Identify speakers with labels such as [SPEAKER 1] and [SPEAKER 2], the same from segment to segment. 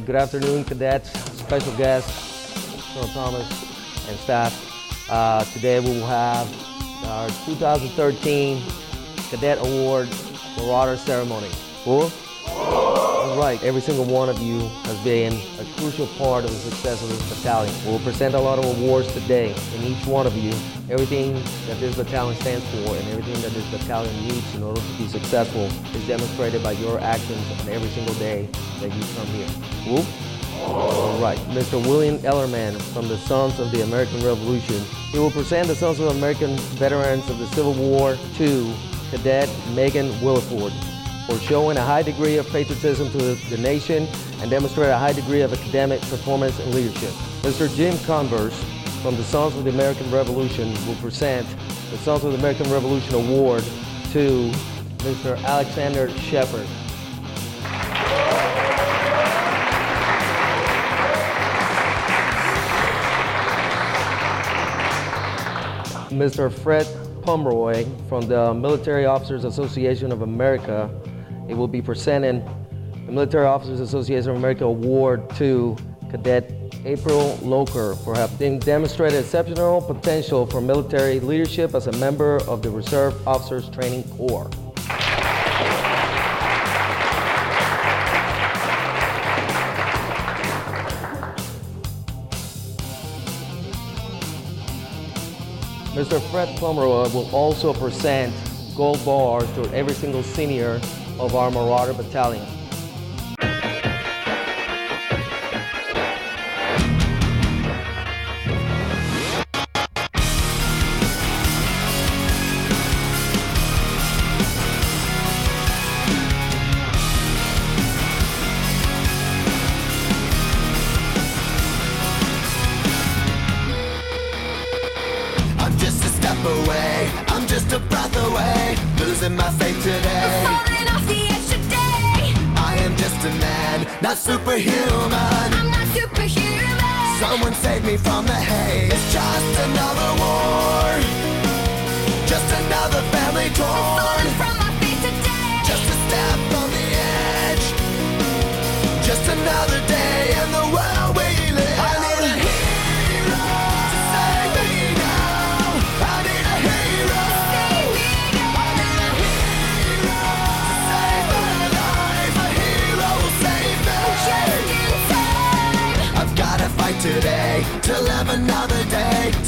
[SPEAKER 1] good afternoon, cadets, special guests, Colonel Thomas and staff. Uh, today we will have our 2013 Cadet Award Marauder Ceremony. Cool? Right, every single one of you has been a crucial part of the success of this battalion. We'll present a lot of awards today, and each one of you, everything that this battalion stands for and everything that this battalion needs in order to be successful is demonstrated by your actions on every single day that you come here. Whoop. All right, Mr. William Ellerman from the Sons of the American Revolution. He will present the Sons of American Veterans of the Civil War to Cadet Megan Williford for showing a high degree of patriotism to the nation and demonstrate a high degree of academic performance and leadership. Mr. Jim Converse from the Sons of the American Revolution will present the Sons of the American Revolution Award to Mr. Alexander Shepard. Mr. Fred Pomeroy from the Military Officers Association of America. It will be presenting the Military Officers Association of America Award to Cadet April Loker for having demonstrated exceptional potential for military leadership as a member of the Reserve Officers Training Corps. Mr. Fred Pomeroy will also present gold bars to every single senior of our Marauder Battalion.
[SPEAKER 2] I'm just a step away, I'm just a breath away, losing my faith today. Just a man, not superhuman.
[SPEAKER 3] I'm not superhuman.
[SPEAKER 2] Someone save me from the haze. It's just another war, just another family torn.
[SPEAKER 3] From my feet today.
[SPEAKER 2] Just a step on the edge, just another day in the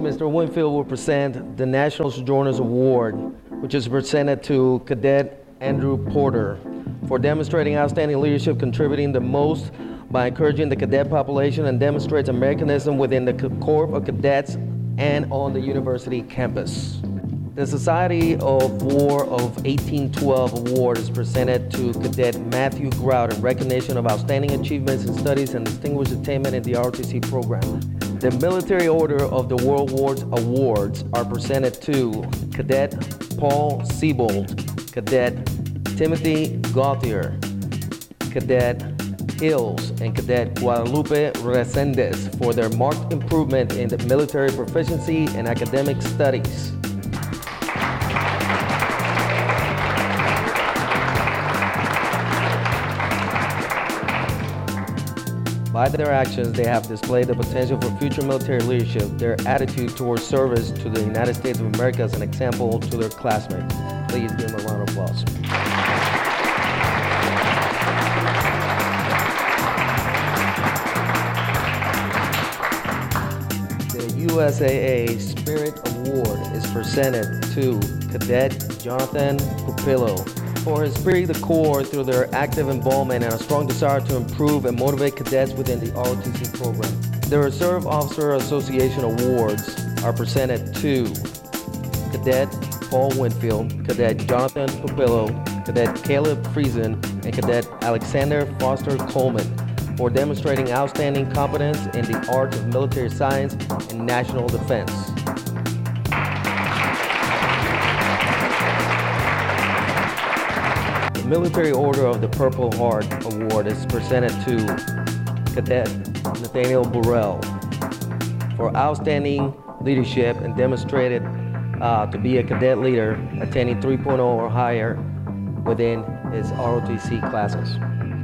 [SPEAKER 1] Mr. Winfield will present the National Sojourners Award, which is presented to Cadet Andrew Porter for demonstrating outstanding leadership, contributing the most by encouraging the cadet population and demonstrates Americanism within the Corps of Cadets and on the university campus. The Society of War of 1812 Award is presented to Cadet Matthew Grout in recognition of outstanding achievements in studies and distinguished attainment in the ROTC program. The Military Order of the World Wars Awards are presented to Cadet Paul Siebold, Cadet Timothy Gauthier, Cadet Hills, and Cadet Guadalupe Resendez for their marked improvement in the military proficiency and academic studies. By their actions, they have displayed the potential for future military leadership. Their attitude towards service to the United States of America is an example to their classmates. Please give them a round of applause. The USAA Spirit Award is presented to Cadet Jonathan Pupillo for his spirit the Corps through their active involvement and a strong desire to improve and motivate cadets within the ROTC program. The Reserve Officer Association Awards are presented to Cadet Paul Winfield, Cadet Jonathan Papillo, Cadet Caleb Friesen, and Cadet Alexander Foster Coleman for demonstrating outstanding competence in the art of military science and national defense. Military Order of the Purple Heart Award is presented to Cadet Nathaniel Burrell for outstanding leadership and demonstrated uh, to be a cadet leader attaining 3.0 or higher within his ROTC classes.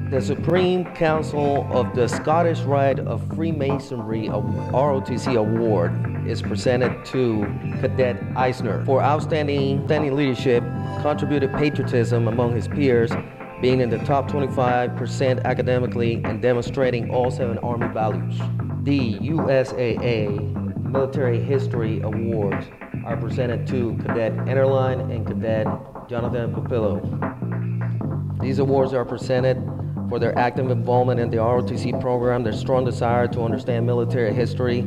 [SPEAKER 1] The Supreme Council of the Scottish Rite of Freemasonry ROTC Award is presented to Cadet Eisner for outstanding, outstanding leadership, contributed patriotism among his peers, being in the top 25% academically and demonstrating all seven Army values. The USAA Military History Awards are presented to Cadet Enterline and Cadet Jonathan Papillo. These awards are presented for their active involvement in the ROTC program, their strong desire to understand military history,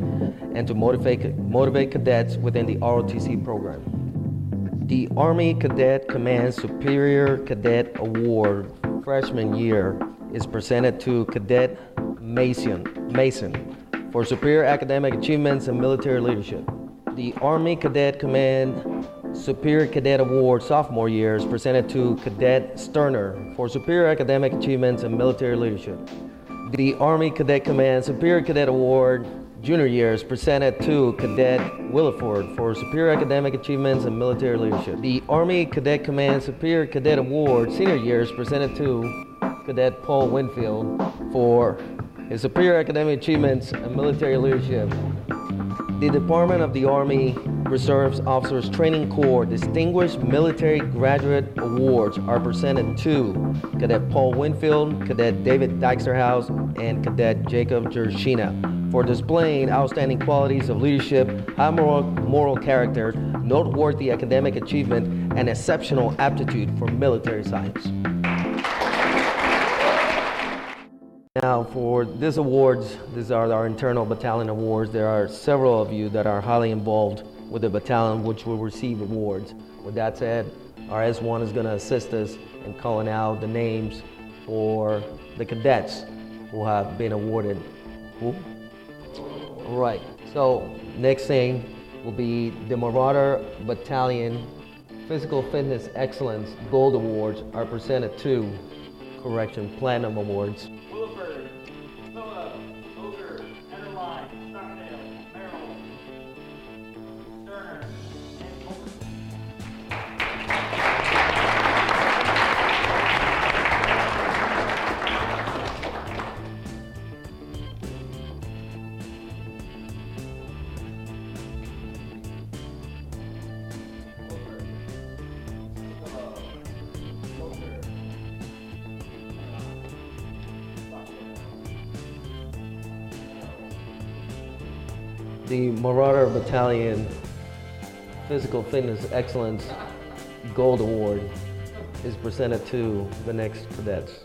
[SPEAKER 1] and to motivate, motivate cadets within the ROTC program. The Army Cadet Command Superior Cadet Award freshman year is presented to Cadet Mason, Mason for superior academic achievements and military leadership. The Army Cadet Command Superior Cadet Award sophomore year is presented to Cadet Sterner for superior academic achievements and military leadership. The Army Cadet Command Superior Cadet Award junior year is presented to Cadet Williford for superior academic achievements and military leadership. The Army Cadet Command Superior Cadet Award senior year is presented to Cadet Paul Winfield for his superior academic achievements and military leadership. The Department of the Army Reserves Officers Training Corps Distinguished Military Graduate Awards are presented to Cadet Paul Winfield, Cadet David Dijksterhouse, and Cadet Jacob Jershina for displaying outstanding qualities of leadership, high moral, moral character, noteworthy academic achievement, and exceptional aptitude for military science. Now, for this awards, these are our internal battalion awards. There are several of you that are highly involved with the battalion, which will receive awards. With that said, our S1 is going to assist us in calling out the names for the cadets who have been awarded. Who? All right. So, next thing will be the Marauder Battalion Physical Fitness Excellence Gold Awards are presented to Correction Platinum Awards. The Marauder Battalion Physical Fitness Excellence Gold Award is presented to the next cadets.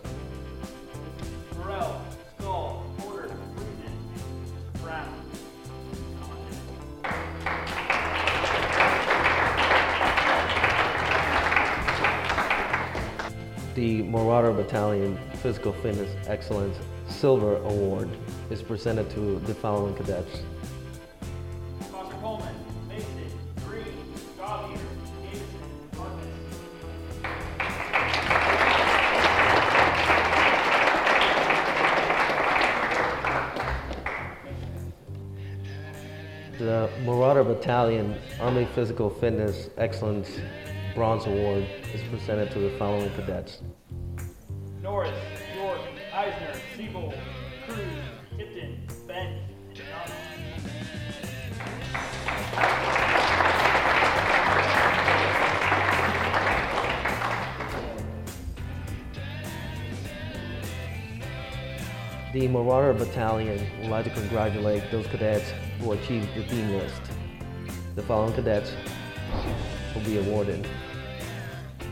[SPEAKER 1] The Marauder Battalion Physical Fitness Excellence Silver Award is presented to the following cadets. Battalion Army Physical Fitness Excellence Bronze Award is presented to the following cadets.
[SPEAKER 4] Norris, York, Eisner, Siebel, Cruz, Tipton, Ben.
[SPEAKER 1] The Marauder Battalion would like to congratulate those cadets who achieved the Dean List. The following cadets will be awarded.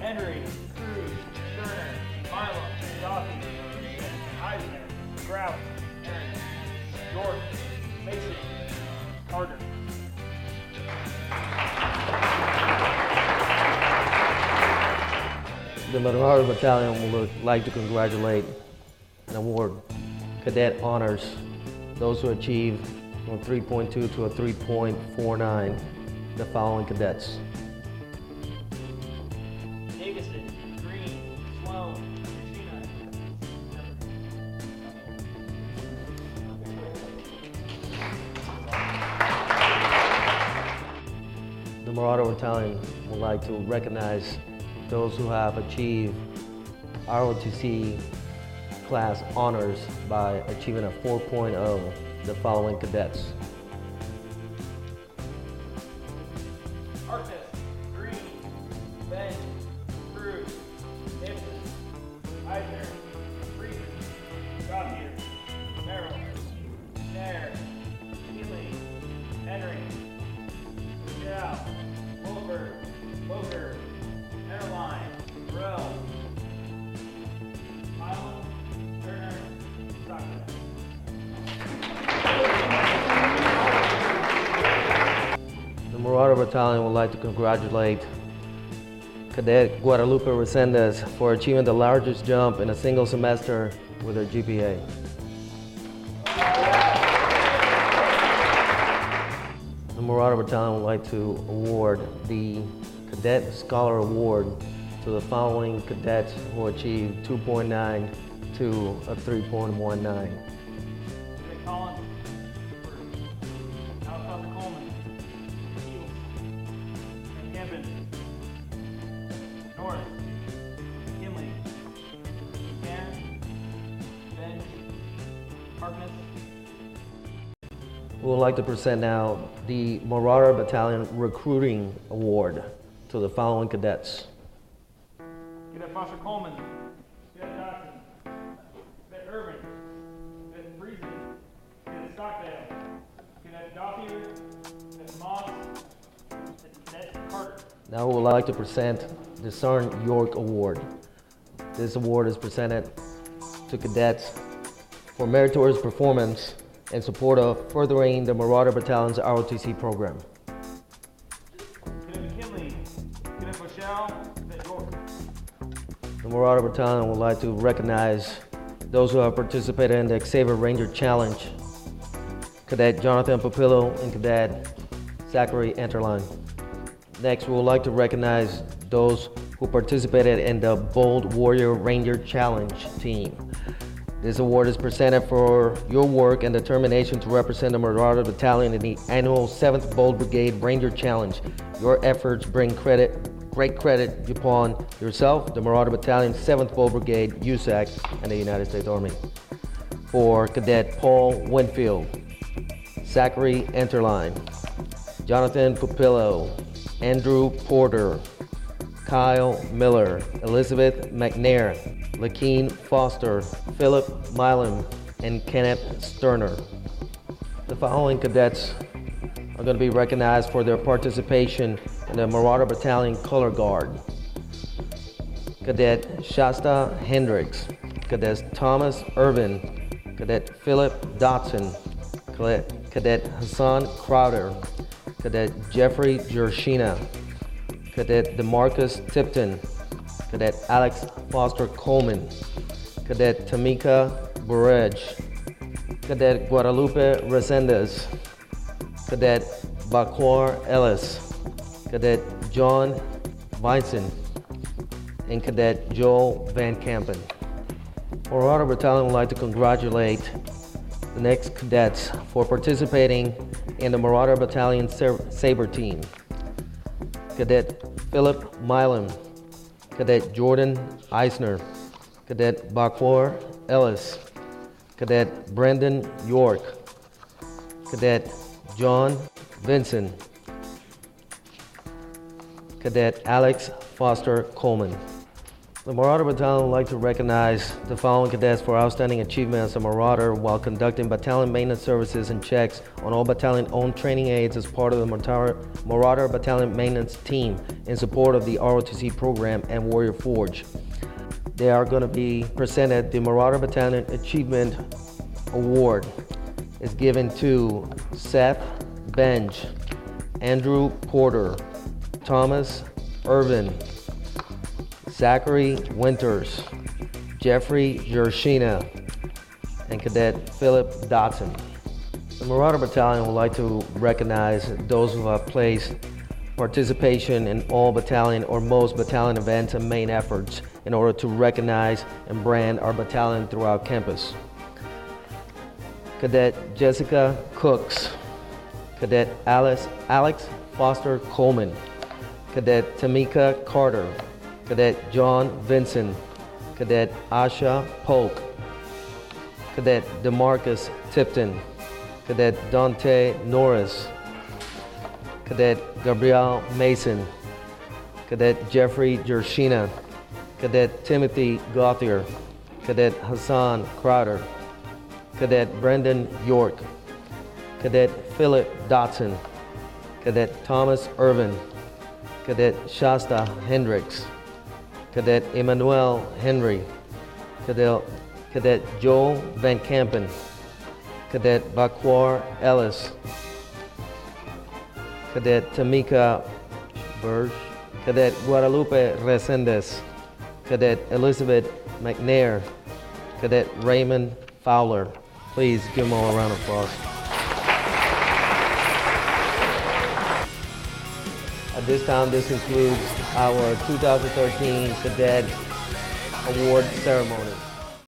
[SPEAKER 4] Henry, Cruz, Turner, Milo, Goffey, Houston, Eisner, Grout, York, Mason, Carter.
[SPEAKER 1] The Marauder Battalion would like to congratulate and award cadet honors those who achieved from 3.2 to a 3.49. The following cadets. The Marauder Battalion would like to recognize those who have achieved ROTC class honors by achieving a 4.0. The following cadets. The Battalion would like to congratulate Cadet Guadalupe Resendez for achieving the largest jump in a single semester with her GPA. The Marauder Battalion would like to award the Cadet Scholar Award to the following cadets who achieved 2.9 to a 3.19.
[SPEAKER 4] Camden, North, Kinley, Buchanan, Ben, Harkness,
[SPEAKER 1] We would like to present now the Marauder Battalion Recruiting Award to the following cadets.
[SPEAKER 4] Cadet Foster Coleman,
[SPEAKER 1] Now we would like to present the Sergeant York Award. This award is presented to cadets for meritorious performance in support of furthering the Marauder Battalion's ROTC program.
[SPEAKER 4] Cadet McKinley, Cadet Cadet York.
[SPEAKER 1] The Marauder Battalion would like to recognize those who have participated in the Xavier Ranger Challenge. Cadet Jonathan Papillo and Cadet Zachary Enterline. Next, we would like to recognize those who participated in the Bold Warrior Ranger Challenge team. This award is presented for your work and determination to represent the Marauder Battalion in the annual 7th Bold Brigade Ranger Challenge. Your efforts bring credit great credit upon yourself, the Marauder Battalion, 7th Bold Brigade, USAC, and the United States Army. For Cadet Paul Winfield, Zachary Enterline, Jonathan Pupillo, Andrew Porter, Kyle Miller, Elizabeth McNair, Lakeen Foster, Philip Milam, and Kenneth Sterner. The following cadets are going to be recognized for their participation in the Marauder Battalion Color Guard. Cadet Shasta Hendricks, Cadet Thomas Irvin, Cadet Philip Dotson, Cadet, Cadet Hassan Crowder, Cadet Jeffrey Jershina, Cadet Demarcus Tipton, Cadet Alex Foster Coleman, Cadet Tamika Burej, Cadet Guadalupe Resendez, Cadet Bakwar Ellis, Cadet John Vinson, and Cadet Joel Van Campen. Marauder Battalion would like to congratulate the next cadets for participating in the Marauder Battalion Sabre team. Cadet Philip Milam, Cadet Jordan Eisner, Cadet Bakwar Ellis, Cadet Brendan York, Cadet John Vincent, Cadet Alex Foster Coleman. The Marauder Battalion would like to recognize the following cadets for outstanding achievement as a Marauder while conducting battalion maintenance services and checks on all battalion-owned training aids as part of the Marauder, Battalion Maintenance Team in support of the ROTC program and Warrior Forge. They are going to be presented the Marauder Battalion Achievement Award is given to Seth Benj, Andrew Porter, Thomas Irvin, Zachary Winters, Jeffrey Jershina, and Cadet Philip Dotson. The Marauder Battalion would like to recognize those who have placed participation in all battalion or most battalion events and main efforts in order to recognize and brand our battalion throughout campus. Cadet Jessica Cooks, Cadet Alice, Alex Foster Coleman, Cadet Tamika Carter, Cadet John Vincent, Cadet Asha Polk, Cadet Demarcus Tipton, Cadet Dante Norris, Cadet Gabrielle Mason, Cadet Jeffrey Jershina, Cadet Timothy Gauthier, Cadet Hassan Crowder, Cadet Brendan York, Cadet Philip Dotson, Cadet Thomas Irvin, Cadet Shasta Hendricks, Cadet Emmanuel Henry, Cadet, Cadet Joel Van Campen, Cadet Bakwar Ellis, Cadet Tamika Burge, Cadet Guadalupe Resendez, Cadet Elizabeth McNair, Cadet Raymond Fowler. Please give them all a round of applause. This time, this includes our 2013 Cadet Award Ceremony.